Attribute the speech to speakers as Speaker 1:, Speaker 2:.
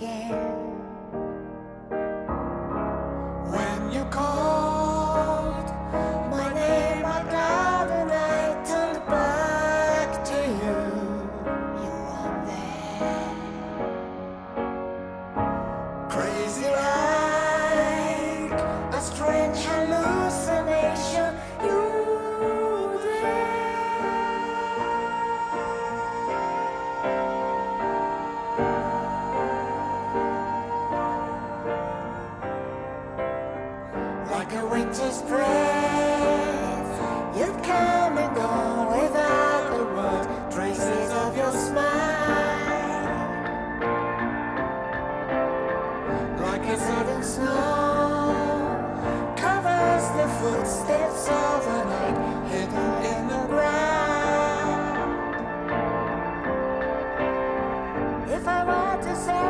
Speaker 1: again. like a winter's breath. You've come and gone without a word, traces of your smile. Like a sudden snow covers the footsteps of a night hidden in the ground. If I were to say.